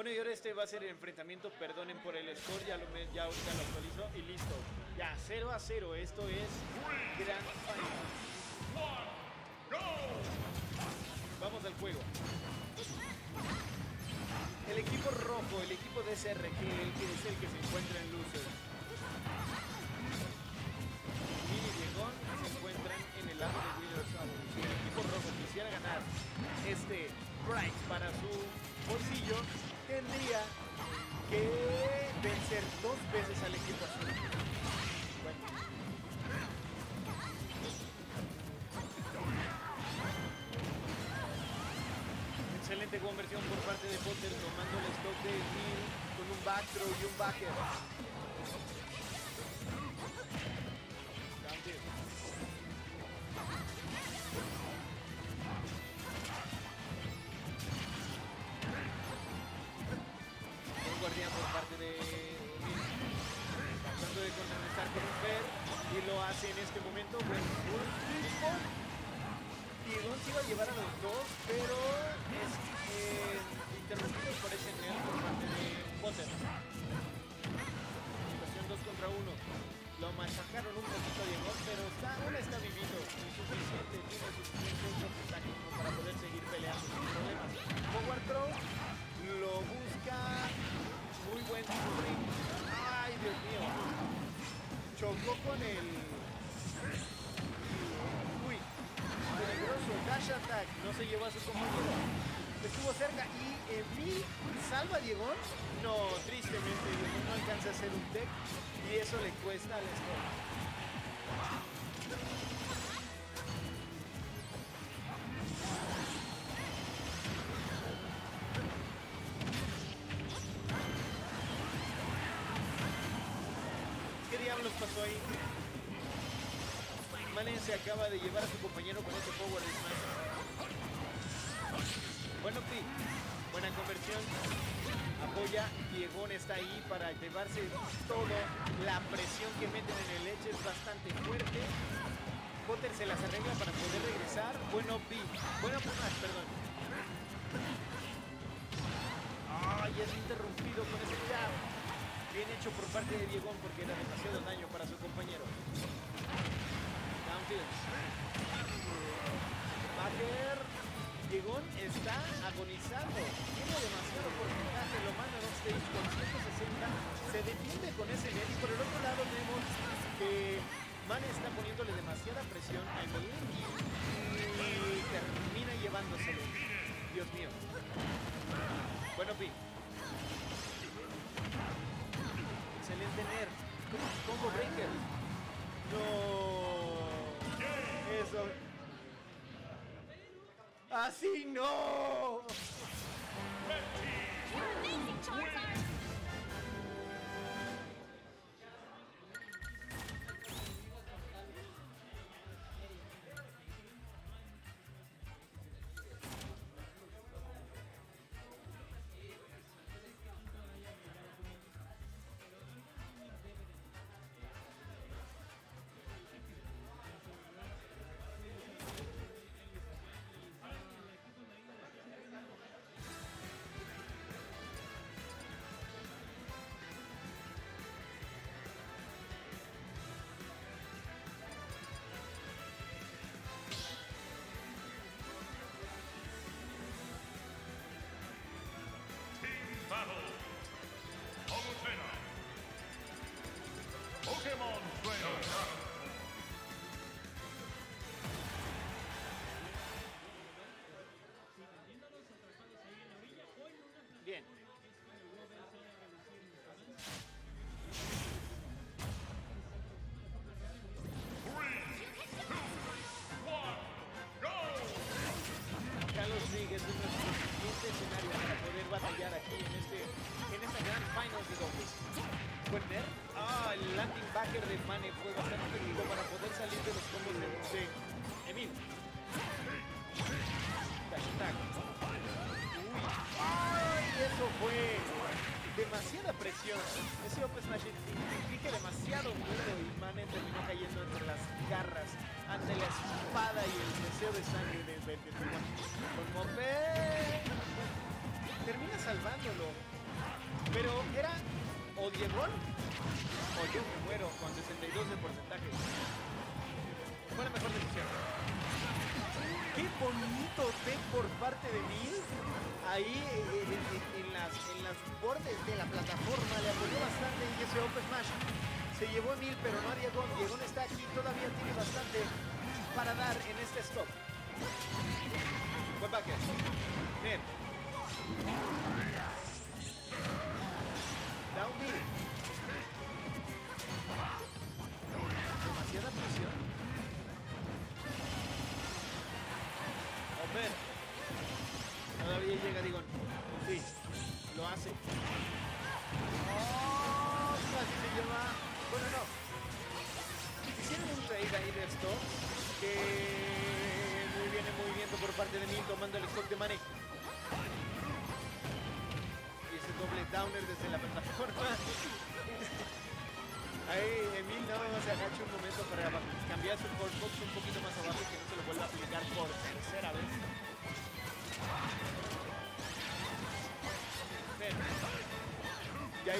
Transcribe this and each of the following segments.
Bueno, y ahora este va a ser el enfrentamiento, perdonen por el score, ya, lo, ya actualizo y listo. Ya, 0 a 0, esto es Final. Vamos al juego. El equipo rojo, el equipo de SRG, el que es el que se encuentra en luces. Y Diegón se encuentran en el lado de Hour. Si el equipo rojo quisiera ganar este prize para su bolsillo, tendría que vencer dos veces al equipo azul. Bueno. Excelente conversión por parte de Potter tomando el stock de Neil con un back throw y un backer. Hace en este momento. Triple. Diego se iba a llevar a los dos, pero es eh, interrumpido por ese Nel por parte de Potter. Situación 2 contra 1. Lo machacaron un poquito a Diego, pero está, aún está viviendo y suficiente, tiene suficiente para poder seguir peleando sin problemas. Forward throw, lo busca, muy buen spring. Ay, Dios mío. Chocó con el no se llevó a su compañero. Estuvo cerca y Emil salva a Diego. No, tristemente Diego no alcanza a hacer un deck y eso le cuesta al score. ¿Qué diablos pasó ahí? Mane se acaba de llevar a su compañero con ese power smash. Bueno, Pi, buena conversión. Apoya, Diegón está ahí para llevarse todo. La presión que meten en el leche es bastante fuerte. Potter se las arregla para poder regresar. Bueno, Pi, bueno, smash, perdón. Ay, es interrumpido con ese jab. Bien hecho por parte de Diegón porque era demasiado daño para su compañero. Backer. Diegón está agonizando. Tiene demasiado porcentaje. Lo manda a stage con 160. Se defiende con ese net. Y por el otro lado vemos que Mane está poniéndole demasiada presión a Emil. Y termina llevándoselo. Dios mío. Bueno, Pi. Excelente Ner. Combo Breaker. Así no. Amazing Charizard! Y el deseo de sangre de 21. Con termina salvándolo. Pero era o Diegón o yo me muero con 62 de porcentaje. Fue la mejor decisión. Qué bonito deck por parte de Mil. Ahí eh, en, en- en las, en las bordes de la plataforma le apoyó bastante y ese Open Smash. Se llevó a Mil, pero no a Diegón. Diegón está aquí, todavía tiene bastante para dar en este stop. Buen backer. Bien. Down B.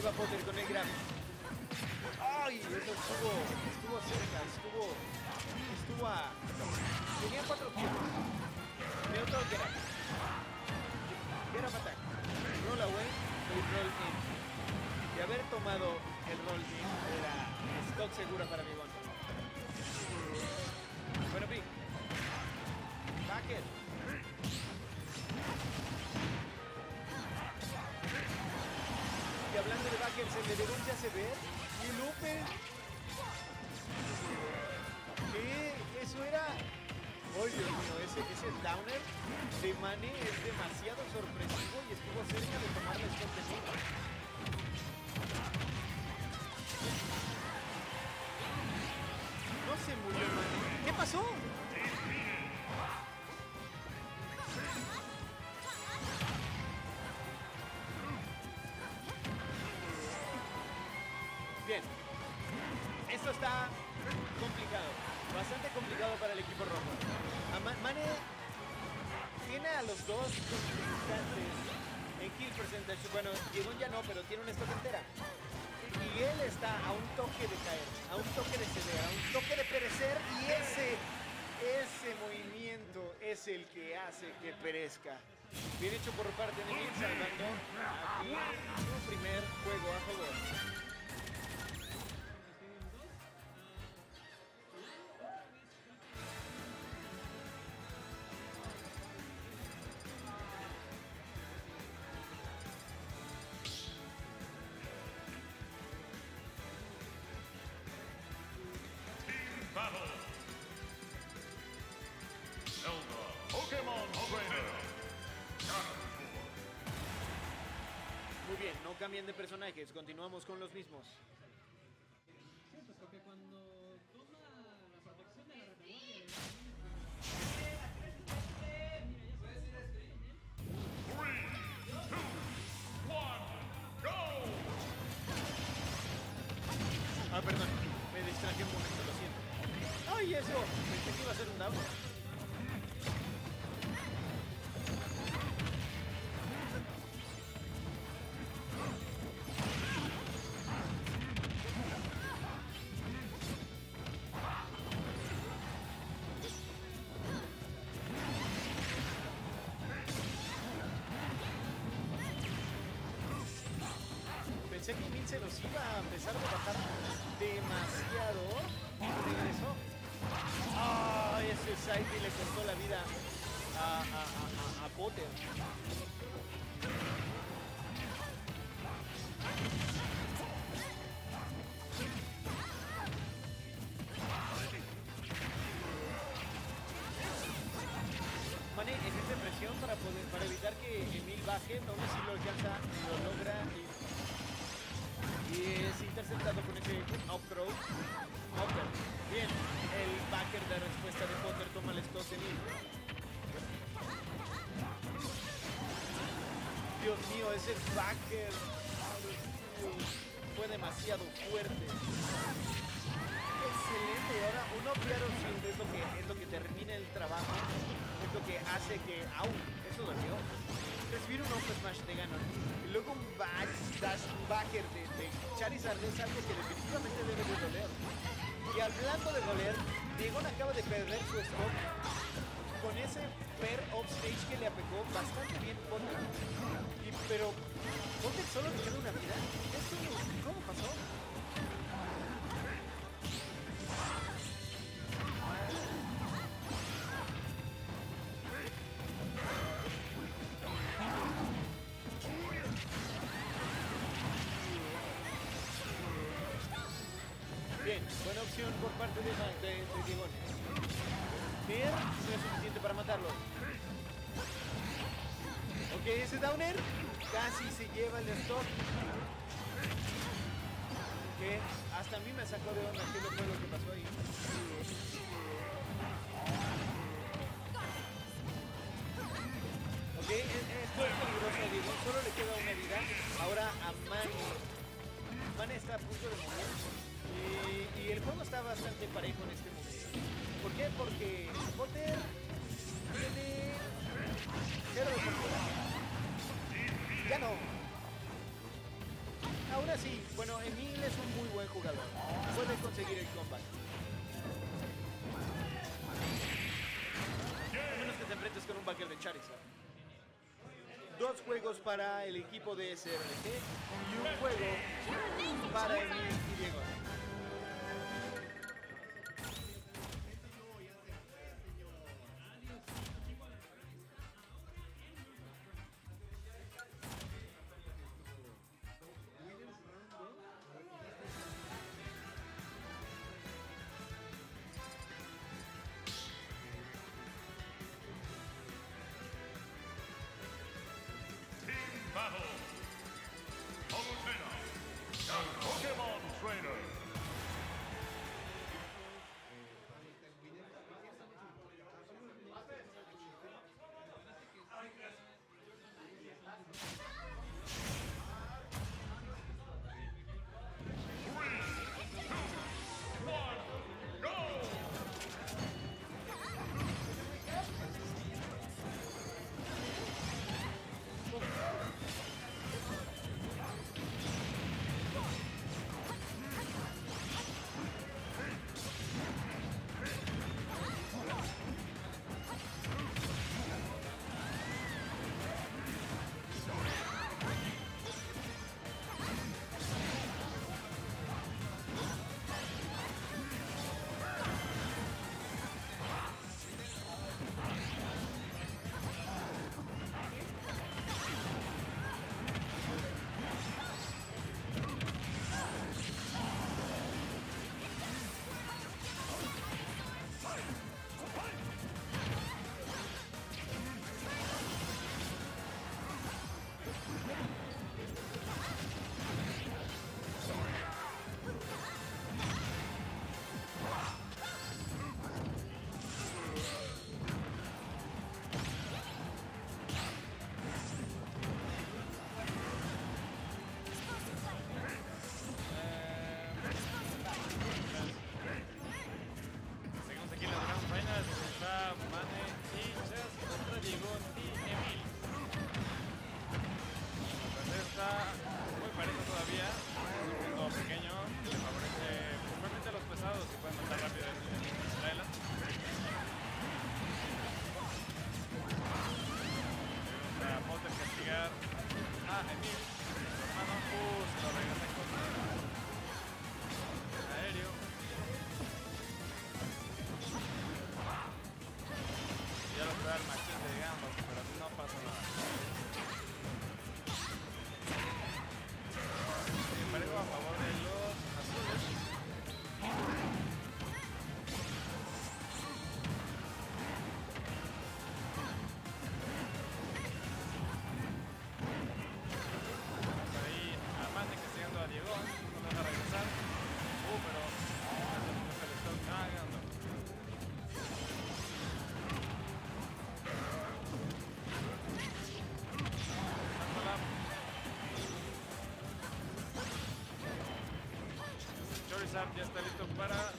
Ya iba Potter con el grab. ¡Ay! Eso estuvo, estuvo cerca, estuvo, estuvo a... Tenía cuatro tiempos. Neutral get up. Get up attack. Roll away y roll in. De haber tomado el roll in era stock segura para mi Gon. Bueno, Pi. Backer. El de Devon ya se ve. Y Lupe. ¿Qué? Eso era. Oh, Dios mío, ese, ese downer de Mane es demasiado sorpresivo y estuvo cerca de tomar la stop Esto está complicado. Bastante complicado para el equipo rojo. Mane tiene a los dos contrincantes en kill percentage. Bueno, Diego ya no, pero tiene una stock entera. Y él está a un toque de caer, a un toque de ceder, a un toque de perecer. Y ese, ese movimiento es el que hace que perezca. Bien hecho por parte de Mil, salvando aquí su primer juego a favor. Bien, no cambien de personajes, continuamos con los mismos. Pues porque cuando toma la protección de la retaguardia Three, two, one, go! Ah, perdón, me distraje un momento, lo siento. ¡Ay, eso! Pensé que iba a ser un down. Se los iba a empezar a bajar demasiado. Regresó. ¡Ay, ese side le costó la vida a, a, a, a- Potter! Mane, esta presión para, poder, para evitar que Emil baje, aún así lo alcanza, lo logra y, y es ese up throw. Bien, el backer de respuesta de Potter toma el stop de. Dios mío, ese backer fue demasiado fuerte. Excelente. Ahora un Opiaro Shield es lo que es lo que termina el trabajo. Es lo que hace que. ¡Au! Eso dolió. Recibir un Up Smash de Ganon. Luego un back, dash, backer de, de Charizard es algo que definitivamente debe de doler. Y hablando de doler, Diego acaba de perder su stop con ese pair off stage que le aplicó bastante bien Potter. Pero Potter solo le queda una vida. Opción por parte de, Diego. Nair no es suficiente para matarlo. Ok, ese downer casi se lleva el stock. Que hasta a mí me sacó de onda qué fue lo que pasó ahí. Ok, es- es peligroso, Diego. Solo le queda una vida. Ahora a Mane. Mane está a punto de morir. Juego está bastante parejo en este momento. ¿Por qué? Porque Potter tiene cero. Ya no. Aún así, bueno, Emil es un muy buen jugador. Puede conseguir el comeback. A menos que te enfrentes con un backer de Charizard. Dos juegos para el equipo de SRG y un juego para Emil y Diego. Ya está listo para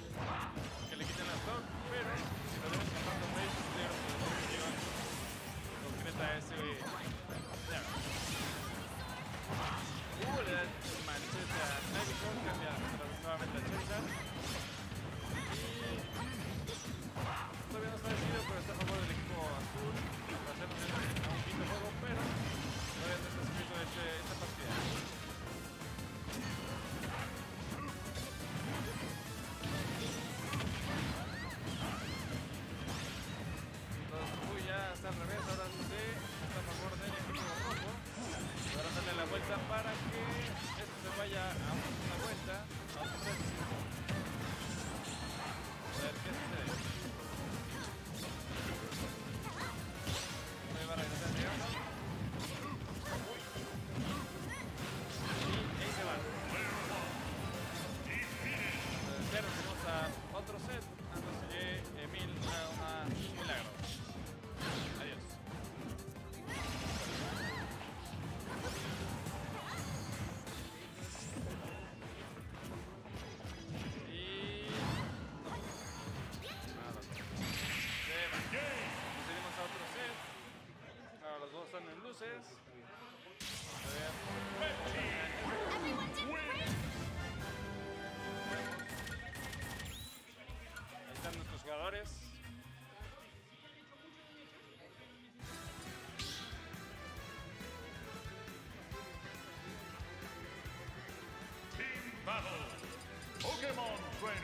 Vamos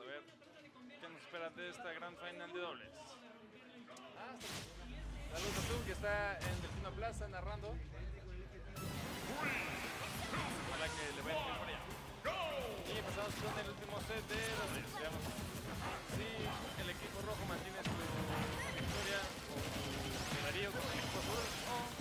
a ver qué nos espera de esta gran final de dobles. Saludos a que está en Delfino Plaza narrando. Ojalá que le vaya por allá. Samsung en el último set de los mexicanos. Si el equipo rojo mantiene su victoria con su Darío con el equipo azul o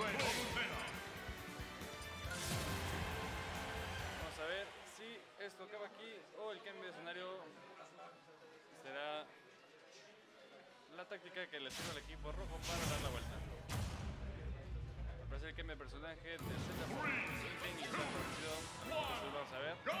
Vamos a ver si esto acaba aquí o el cambio de escenario será la táctica que le sirve al equipo rojo para dar la vuelta. Al parecer el cambio de personaje del Z por Vamos a ver.